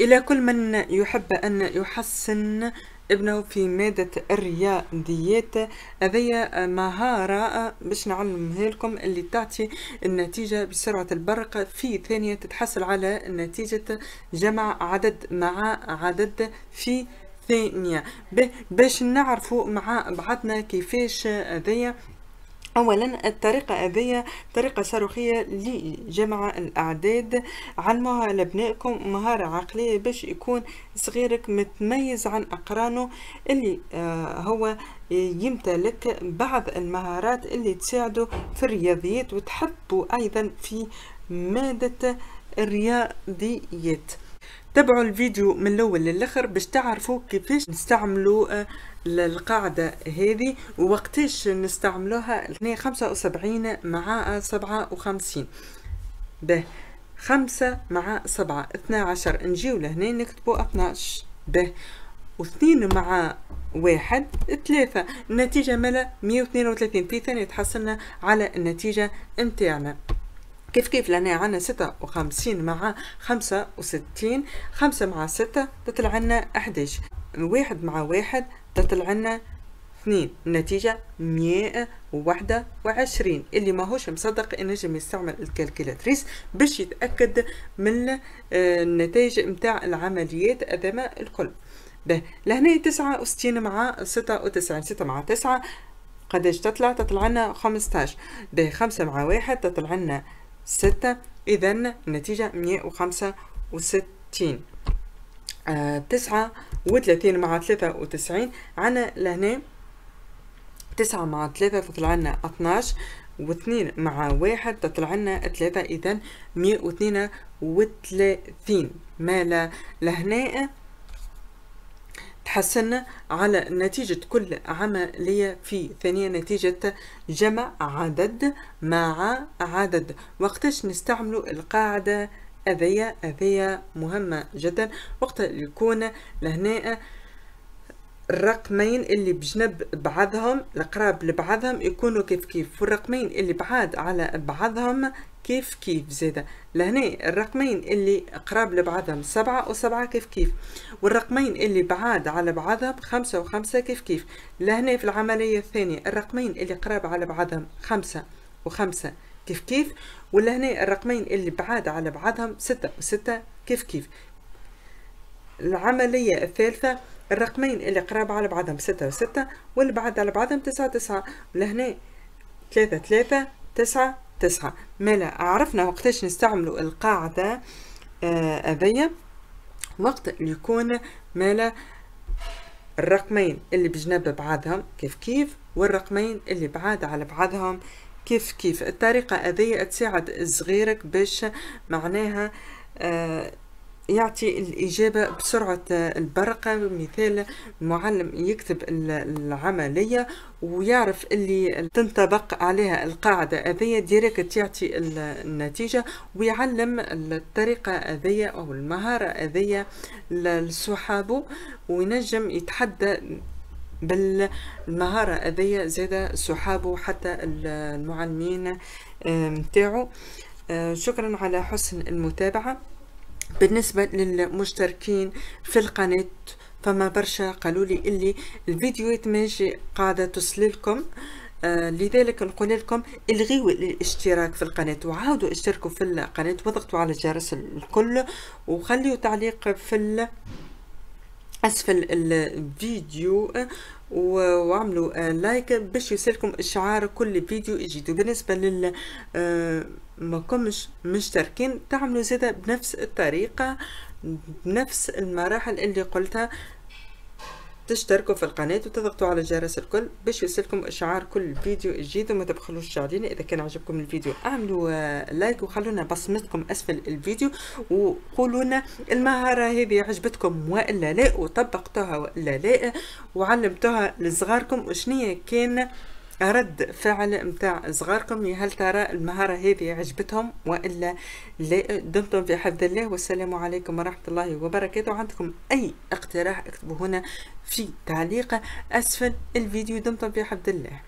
إلى كل من يحب أن يحسن ابنه في مادة الرياضيات هذه مهارة. باش نعلمها لكم اللي تعطي النتيجة بسرعة البرق في ثانية تتحصل على نتيجة جمع عدد مع عدد في ثانية. باش نعرفوا مع بعضنا كيفاش هذيا اولا الطريقة هذه طريقة صاروخية لجمع الأعداد. علموها لابنائكم مهارة عقلية باش يكون صغيرك متميز عن أقرانه اللي آه هو يمتلك بعض المهارات اللي تساعده في الرياضيات وتحبوا أيضا في مادة الرياضيات. تابعوا الفيديو من الأول للآخر باش تعرفوا كيفاش نستعملوا آه، القاعدة هذه ووقتاش نستعملوها. هنا خمسة وسبعين مع سبعة وخمسين. به خمسة مع سبعة. اثنا عشر. نجيو لهنا نكتبو اثناش. به واثنين مع واحد. ثلاثة. النتيجة ملا مية واثنين وثلاثين. في ثانية تحصلنا على النتيجة متاعنا كيف كيف؟ لنا عنا ستة وخمسين مع خمسة وستين. خمسة مع ستة تطلع لنا أحداش. واحد مع واحد تطلع لنا اثنين. النتيجة مية وواحدة وعشرين. اللي ماهوش مصدق ينجم يستعمل الكالكولاتريس باش يتأكد من آه، النتائج متاع العمليات أمام الكل. به لهنا تسعة وستين مع ستة وتسعين. ستة مع تسعة قداش تطلع؟ تطلع لنا خمستاش به خمسة مع واحد تطلع لنا ستة إذا النتيجة مية وخمسة وستين. آه تسعة وثلاثين مع ثلاثة وتسعين. عنا لهنا تسعة مع ثلاثة تطلع لنا اثناش واثنين مع واحد تطلع لنا ثلاثة إذا مية واثنين وثلاثين. ما لهنا تحسنا على نتيجة كل عملية في ثانية نتيجة جمع عدد مع عدد. وقتاش نستعملوا القاعدة؟ أذية أذية مهمة جدا. وقت يكون لهنا الرقمين اللي بجنب بعضهم القراب لبعضهم يكونوا كيف كيف والرقمين اللي بعاد على بعضهم كيف كيف زيادة لهنا الرقمين اللي قراب لبعضهم سبعة وسبعة كيف كيف والرقمين اللي بعاد على بعضهم خمسة وخمسة كيف كيف. لهنا في العملية الثانية الرقمين اللي قراب على بعضهم خمسة وخمسة كيف كيف ولا هنا الرقمين اللي بعاد على بعضهم ستة وستة كيف كيف. العملية الثالثة الرقمين اللي قراب على بعضهم ستة وستة واللي بعاد على بعضهم تسعة تسعة ولهنا ثلاثة ثلاثة تسعة تسعة. مالا عرفنا وقتاش نستعملوا القاعدة هذيا. آه وقت اللي يكون مالا الرقمين اللي بجنب بعضهم كيف كيف والرقمين اللي بعاد على بعضهم كيف كيف. الطريقة هذه تساعد صغيرك باش معناها آه يعطي الإجابة بسرعة البرق مثال المعلم يكتب العملية ويعرف اللي تنطبق عليها القاعدة هذية. ديريكت يعطي النتيجة ويعلم الطريقة هذية أو المهارة هذية لصحابه وينجم يتحدى بالمهارة هذية زاد صحابه حتى المعلمين متاعو آه، شكرا على حسن المتابعة. بالنسبة للمشتركين في القناة فما برشا قالوا لي اللي الفيديوهات ماشي قاعدة توصل لكم آه لذلك نقول لكم إلغيوا الاشتراك في القناة وعاودوا اشتركوا في القناة وضغطوا على الجرس الكل وخليوا تعليق في أسفل الفيديو وعملوا لايك باش يوصلكم إشعار كل فيديو جديد. وبالنسبة لل آه، ما مشتركين تعملوا زيادة بنفس الطريقة بنفس المراحل اللي قلتها تشتركوا في القناة وتضغطوا على جرس الكل باش يوصلكم إشعار كل فيديو جديد وما تبخلوش علينا إذا كان عجبكم الفيديو اعملوا لايك وخلونا بصمتكم أسفل الفيديو وقولوا لنا المهارة هذه عجبتكم وإلا لا وطبقتوها وإلا لا وعلمتوها لصغاركم وشنية كان رد فعل متاع صغاركم هل ترى المهارة هذه عجبتهم؟ وإلا لا دمتم في حفظ الله والسلام عليكم ورحمة الله وبركاته. عندكم أي اقتراح اكتبوا هنا في تعليق أسفل الفيديو دمتم في حفظ الله.